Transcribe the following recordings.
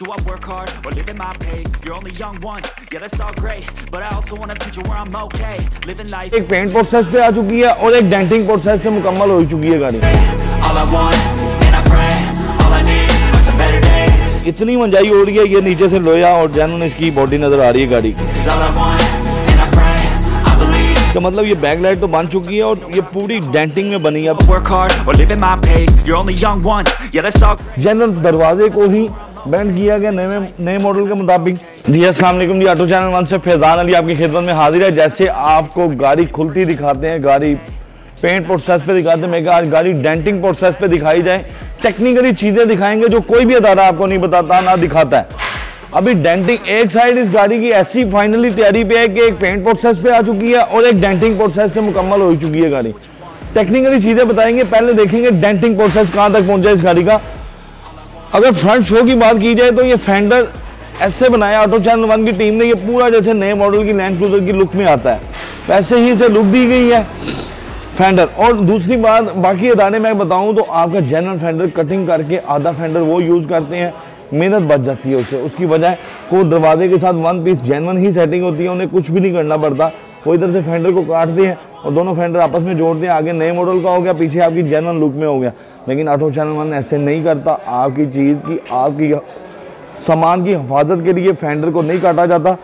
Do I work hard or live at my pace? You're only young once, yeah that's all great But I also want a future where I'm okay Living life एक paint process पे आ चुकी है और एक denting process से मुकम्मल हो चुकी है गाड़ी All I want, and I pray All I need are some better days इतनी मंजाई हो रही है ये नीचे से लोया और जैन इसकी बॉडी नज़र आ रही है गाड़ी की इसका मतलब ये बैक लाइट तो बन चुकी है और ये पूरी डेंटिंग में बनी है जनरल दरवाजे को ही बैंड किया गया नए नए मॉडल के मुताबिक। जी अस्सलाम वालेकुम। जी ऑटो चैनल वन से फैजान अली आपकी खिदमत में हाजिर है। जैसे आपको गाड़ी खुलती दिखाते हैं, गाड़ी पेंट प्रोसेस पे दिखाते हैं, मैं आज गाड़ी डेंटिंग प्रोसेस पे दिखाई जाए। टेक्निकली चीज़ें दिखाएँगे जो कोई भी अदारा आपको नहीं बताता, ना दिखाता है। अभी डेंटिंग एक साइड इस गाड़ी की ऐसी फाइनली तैयारी पे है कि एक पेंट प्रोसेस पे आ चुकी है और एक डेंटिंग प्रोसेस से मुकम्मल हो चुकी है गाड़ी। टेक्निकली चीज़ें बताएँगे, पहले देखेंगे डेंटिंग प्रोसेस कहाँ तक पहुँचा इस गाड़ी का। अगर फ्रंट शो की बात की जाए तो ये फेंडर ऐसे बनाया ऑटो चैनल वन की टीम ने, ये पूरा जैसे नए मॉडल की लैंड क्रूजर की लुक में आता है। वैसे ही इसे लुक दी गई है फेंडर और दूसरी बात, बाकी अदारे मैं बताऊँ तो आपका जनरल फेंडर कटिंग करके आधा फेंडर वो यूज़ करते हैं, मेहनत बच जाती है उससे। उसकी वजह को दरवाजे के साथ वन पीस जेनवन ही सेटिंग होती है, उन्हें कुछ भी नहीं करना पड़ता। वो इधर से फेंडर को काटते हैं और दोनों फेंडर आपस में जोड़ते हैं, आगे नए मॉडल का हो गया, पीछे आपकी जनरल लुक में हो गया। लेकिन ऑटो चैनल वन ऐसे नहीं करता, आपकी चीज़ की, आपकी सामान की हिफाजत के लिए फेंडर को नहीं काटा जाता।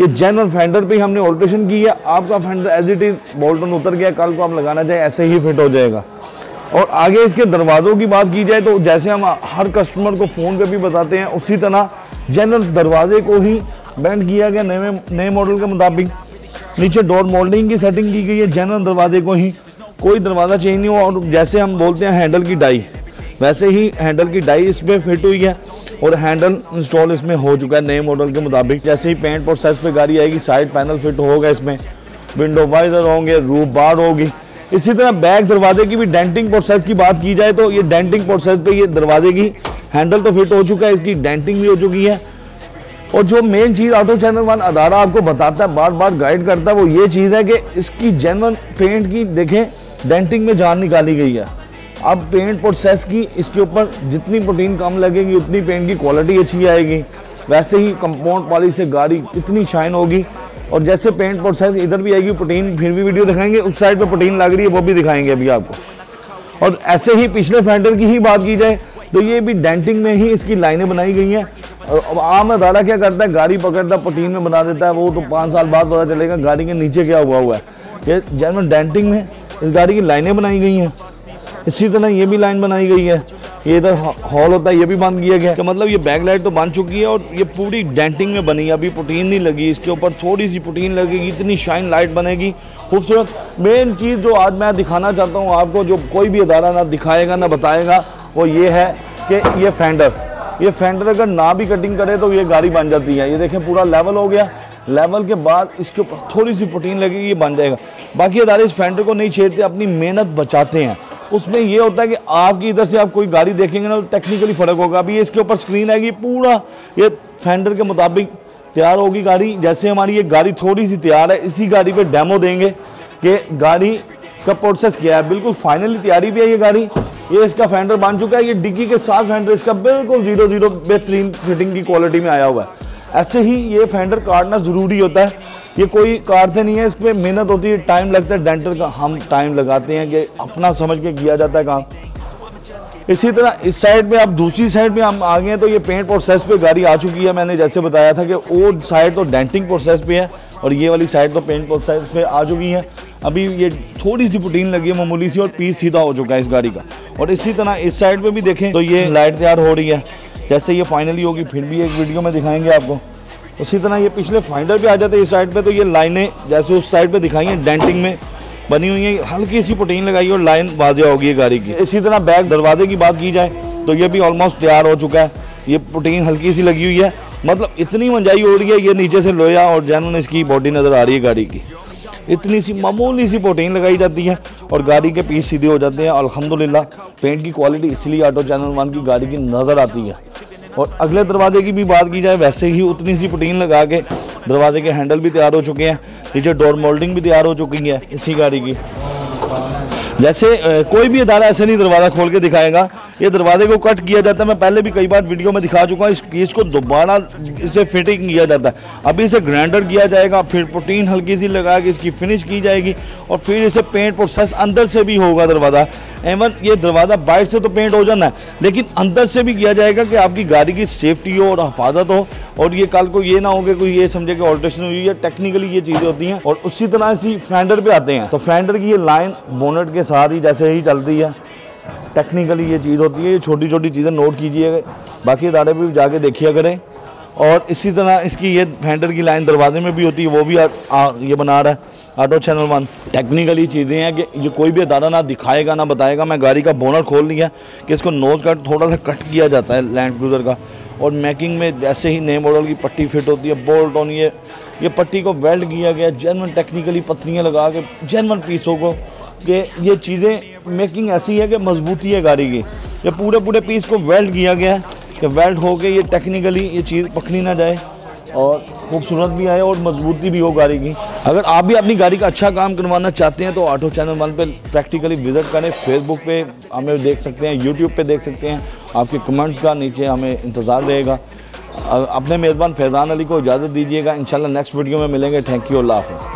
ये जनरल फेंडर पे ही हमने ऑल्ट्रेशन की है। आपका fender as it is bolt on उतर गया, कल को आप लगाना चाहे, ऐसे ही फिट हो जाएगा। और आगे इसके दरवाज़ों की बात की जाए तो जैसे हम हर कस्टमर को फ़ोन पे भी बताते हैं, उसी तरह जनरल दरवाजे को ही बैंड किया गया नए नए मॉडल के मुताबिक। नीचे डोर मोल्डिंग की सेटिंग की गई है जनरल दरवाजे को ही कोई दरवाज़ा चेंज नहीं हुआ और जैसे हम बोलते हैं हैंडल की डाई वैसे ही हैंडल की डाई इसमें फिट हुई है और हैंडल इंस्टॉल इसमें हो चुका है। नए मॉडल के मुताबिक जैसे ही पेंट प्रोसेस पे गाड़ी आएगी साइड पैनल फिट होगा इसमें विंडो वाइजर होंगे रूफ बार होगी। इसी तरह बैक दरवाजे की भी डेंटिंग प्रोसेस की बात की जाए तो ये डेंटिंग प्रोसेस पे ये दरवाजे की हैंडल तो फिट हो चुका है, इसकी डेंटिंग भी हो चुकी है। और जो मेन चीज़ ऑटो चैनल वन अदारा आपको बताता है, बार बार गाइड करता है, वो ये चीज़ है कि इसकी जेनवन पेंट की देखें डेंटिंग में जान निकाली गई है। अब पेंट प्रोसेस की, इसके ऊपर जितनी प्रोटीन कम लगेगी, उतनी पेंट की क्वालिटी अच्छी आएगी। वैसे ही कंपाउंड पॉलिश से गाड़ी इतनी शाइन होगी। और जैसे पेंट प्रोसेस इधर भी आएगी प्रोटीन फिर भी वीडियो दिखाएँगे, उस साइड पे प्रोटीन लग रही है, वो भी दिखाएँगे अभी आपको। और ऐसे ही पिछले फेंडर की ही बात की जाए तो ये भी डेंटिंग में ही इसकी लाइनें बनाई गई हैं। अब आम अदारा क्या करता है? गाड़ी पकड़ता प्रोटीन में बना देता है, वो तो पाँच साल बाद पता चलेगा गाड़ी के नीचे क्या हुआ हुआ है। ये जनरल डेंटिंग में इस गाड़ी की लाइनें बनाई गई हैं। इसी तरह ये भी लाइन बनाई गई है। ये इधर हॉल होता है, ये भी बंद किया गया तो मतलब ये बैक लाइट तो बन चुकी है और ये पूरी डेंटिंग में बनी है। अभी प्रोटीन नहीं लगी, इसके ऊपर थोड़ी सी प्रोटीन लगेगी, इतनी शाइन लाइट बनेगी, खूबसूरत। मेन चीज़ जो आज मैं दिखाना चाहता हूँ आपको, जो कोई भी अदारा ना दिखाएगा, ना बताएगा, वो ये है कि ये फेंडर ये फेंडर अगर ना भी कटिंग करे तो ये गाड़ी बन जाती है। ये देखें, पूरा लेवल हो गया। लेवल के बाद इसके ऊपर थोड़ी सी प्रोटीन लगेगी, ये बन जाएगा। बाकी अदारे इस फेंडर को नहीं छेड़ते, अपनी मेहनत बचाते हैं। उसमें ये होता है कि आपकी इधर से आप कोई गाड़ी देखेंगे ना तो टेक्निकली फ़र्क होगा। अभी इसके ऊपर स्क्रीन आएगी, पूरा ये फेंडर के मुताबिक तैयार होगी गाड़ी। जैसे हमारी ये गाड़ी थोड़ी सी तैयार है, इसी गाड़ी पे डेमो देंगे कि गाड़ी का प्रोसेस क्या है। बिल्कुल फाइनली तैयारी भी है ये गाड़ी। ये इसका फेंडर बन चुका है। ये डिग्गी के साथ फेंडर इसका बिल्कुल ज़ीरो ज़ीरो बेहतरीन फिटिंग की क्वालिटी में आया हुआ है। ऐसे ही ये फेंडर काटना ज़रूरी होता है। ये कोई काटते नहीं है। इस पर मेहनत होती है टाइम लगता है। डेंटर का हम टाइम लगाते हैं कि अपना समझ के किया जाता है काम। इसी तरह इस साइड पे आप दूसरी साइड पे हम आ गए हैं तो ये पेंट प्रोसेस पे गाड़ी आ चुकी है। मैंने जैसे बताया था कि वो साइड तो डेंटिंग प्रोसेस पे है और ये वाली साइड तो पेंट प्रोसेस पे आ चुकी है। अभी ये थोड़ी सी पुटीन लगी है मामूली सी और पीस सीधा हो चुका है इस गाड़ी का। और इसी तरह इस साइड पे भी देखें तो ये लाइट तैयार हो रही है। जैसे ये फाइनली होगी, फिर भी एक वीडियो में दिखाएँगे आपको। उसी तरह ये पिछले फाइंडर पे आ जाते हैं इस साइड पे तो ये लाइनें जैसे उस साइड पे दिखाई हैं डेंटिंग में बनी हुई है। हल्की सी प्रोटीन लगाई और लाइन वाजिया होगी गाड़ी की। इसी तरह बैक दरवाजे की बात की जाए तो ये भी ऑलमोस्ट तैयार हो चुका है। ये प्रोटीन हल्की सी लगी हुई है। मतलब इतनी मंजाई हो रही है, ये नीचे से लोया और जैन इसकी बॉडी नज़र आ रही है गाड़ी की। इतनी सी मामूली सी प्रोटीन लगाई जाती है और गाड़ी के पीस सीधे हो जाते हैं। अल्हम्दुलिल्लाह पेंट की क्वालिटी इसलिए ऑटो चैनल वन की गाड़ी की नज़र आती है। और अगले दरवाजे की भी बात की जाए, वैसे ही उतनी सी प्रोटीन लगा के दरवाजे के हैंडल भी तैयार हो चुके हैं। नीचे डोर मोल्डिंग भी तैयार हो चुकी है इसी गाड़ी की। जैसे कोई भी अदारा ऐसे नहीं दरवाज़ा खोल के दिखाएगा। ये दरवाजे को कट किया जाता है। मैं पहले भी कई बार वीडियो में दिखा चुका हूँ, इस पीस को दोबारा इसे फिटिंग किया जाता है। अभी इसे ग्राइंडर किया जाएगा, फिर प्रोटीन हल्की सी लगा के इसकी फिनिश की जाएगी और फिर इसे पेंट प्रोसेस अंदर से भी होगा दरवाज़ा। एवन ये दरवाज़ा बाहर से तो पेंट हो जाना है, लेकिन अंदर से भी किया जाएगा कि आपकी गाड़ी की सेफ्टी हो और हिफाजत हो। और ये कल को ये ना हो कि कोई ये समझे कि ऑल्ट्रेशन हुई है टेक्निकली ये चीज़ें होती हैं और उसी तरह इसी फेंडर पे आते हैं। तो फेंडर की ये लाइन बोनट के साथ ही जैसे ही चलती है। टेक्निकली ये चीज़ होती है ये छोटी छोटी चीज़ें नोट कीजिए बाकी इदारे भी जाके देखिए करें। और इसी तरह इसकी ये फेंडर की लाइन दरवाजे में भी होती है वो भी आ, आ, ये बना रहा है ऑटो चैनल वन टेक्निकली चीज़ें हैं कि ये कोई भी अदारा ना दिखाएगा ना बताएगा मैं गाड़ी का बोनर खोल लिया कि इसको नोज़ कट थोड़ा सा कट किया जाता है लैंड क्रूज़र का। और मैकिंग में जैसे ही नए मॉडल की पट्टी फिट होती है बोल्ट ऑन ये ये पट्टी को वेल्ड किया गया जर्मन टेक्निकली पत्रियाँ लगा के जर्मन पीसों को कि ये चीज़ें मेकिंग ऐसी है कि मजबूती है गाड़ी की। ये पूरे पूरे पीस को वेल्ड किया गया है कि वेल्ड हो के ये टेक्निकली ये चीज़ पकड़ी ना जाए और खूबसूरत भी आए और मजबूती भी हो गाड़ी की। अगर आप भी अपनी गाड़ी का अच्छा काम करवाना चाहते हैं तो ऑटो चैनल वन पे प्रैक्टिकली विज़िट करें। फेसबुक पे हमें देख सकते हैं यूट्यूब पे देख सकते हैं। आपके कमेंट्स का नीचे हमें इंतज़ार रहेगा। अपने मेज़बान फैज़ान अली को इजाज़त दीजिएगा। इंशाल्लाह नेक्स्ट वीडियो में मिलेंगे। Thank you Allah half